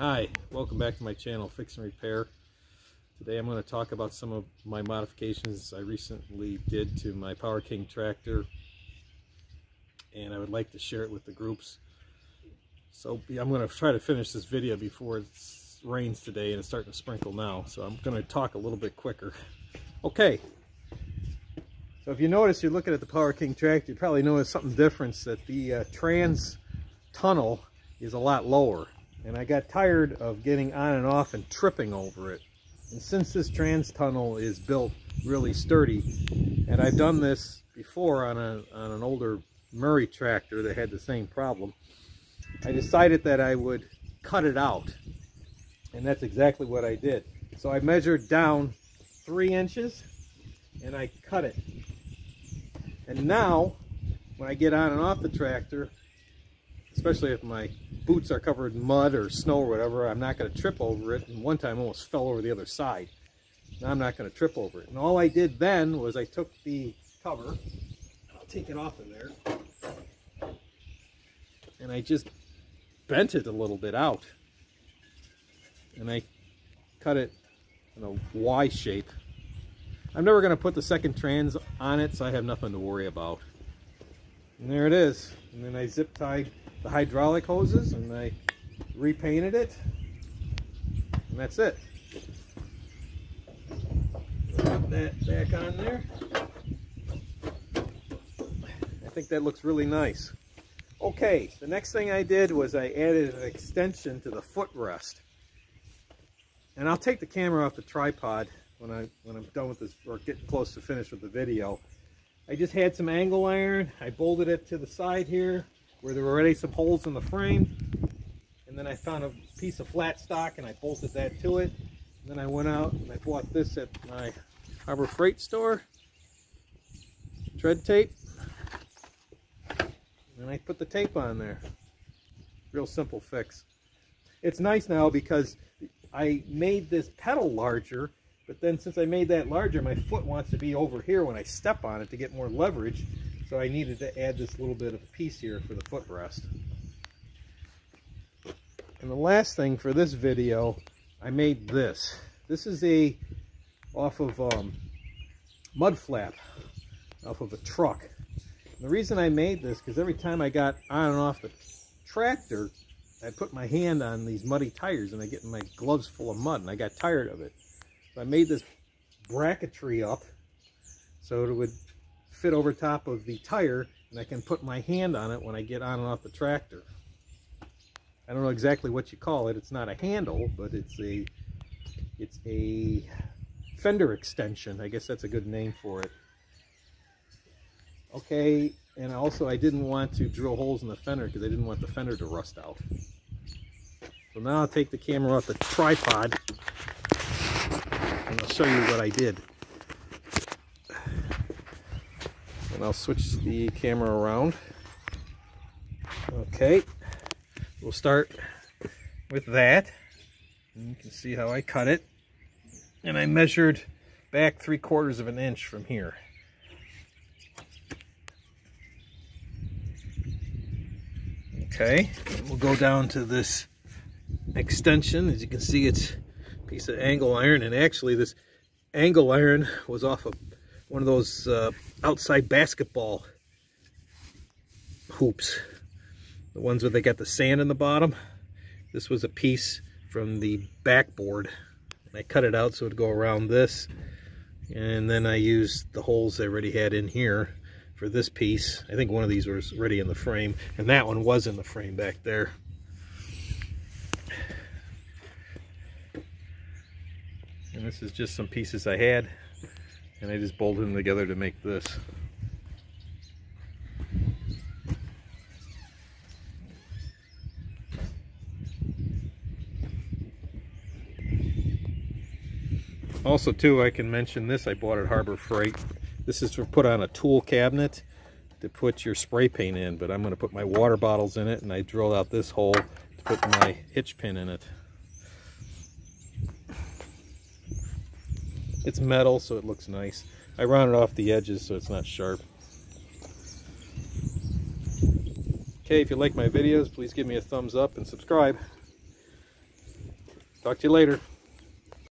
Hi, welcome back to my channel, Fix and Repair. Today I'm going to talk about some of my modifications I recently did to my Power King tractor and I would like to share it with the groups. So I'm going to try to finish this video before it rains today and it's starting to sprinkle now, so I'm going to talk a little bit quicker. Okay, so if you notice, you're looking at the Power King tractor, you probably notice something different, that the uh, trans tunnel is a lot lower and I got tired of getting on and off and tripping over it. And since this trans tunnel is built really sturdy, and I've done this before on, a, on an older Murray tractor that had the same problem, I decided that I would cut it out. And that's exactly what I did. So I measured down three inches and I cut it. And now, when I get on and off the tractor, especially if my boots are covered in mud or snow or whatever, I'm not going to trip over it. And one time I almost fell over the other side. Now I'm not going to trip over it. And all I did then was I took the cover, I'll take it off of there, and I just bent it a little bit out. And I cut it in a Y shape. I'm never going to put the second trans on it, so I have nothing to worry about. And there it is. And then I zip tied the hydraulic hoses and I repainted it and that's it. Put that back on there. I think that looks really nice. Okay, the next thing I did was I added an extension to the footrest. And I'll take the camera off the tripod when I when I'm done with this or getting close to finish with the video. I just had some angle iron. I bolted it to the side here where there were already some holes in the frame. And then I found a piece of flat stock and I bolted that to it. And then I went out and I bought this at my Harbor Freight store. Tread tape. And I put the tape on there. Real simple fix. It's nice now because I made this pedal larger, but then since I made that larger, my foot wants to be over here when I step on it to get more leverage. So I needed to add this little bit of piece here for the footrest. And the last thing for this video, I made this. This is a off of um, mud flap, off of a truck. And the reason I made this, because every time I got on and off the tractor, I put my hand on these muddy tires and I get my gloves full of mud and I got tired of it. So I made this bracketry up so it would fit over top of the tire and I can put my hand on it when I get on and off the tractor. I don't know exactly what you call it. It's not a handle, but it's a it's a fender extension. I guess that's a good name for it. Okay, and also I didn't want to drill holes in the fender because I didn't want the fender to rust out. So now I'll take the camera off the tripod and I'll show you what I did. And I'll switch the camera around. Okay, we'll start with that. And you can see how I cut it. And I measured back three quarters of an inch from here. Okay, we'll go down to this extension. As you can see, it's a piece of angle iron. And actually, this angle iron was off of one of those uh, outside basketball hoops. The ones where they got the sand in the bottom. This was a piece from the backboard. I cut it out so it would go around this. And then I used the holes I already had in here for this piece. I think one of these was already in the frame. And that one was in the frame back there. And this is just some pieces I had and I just bolted them together to make this. Also too, I can mention this I bought at Harbor Freight. This is for put on a tool cabinet to put your spray paint in, but I'm going to put my water bottles in it and I drilled out this hole to put my hitch pin in it. It's metal, so it looks nice. I rounded off the edges so it's not sharp. Okay, if you like my videos, please give me a thumbs up and subscribe. Talk to you later.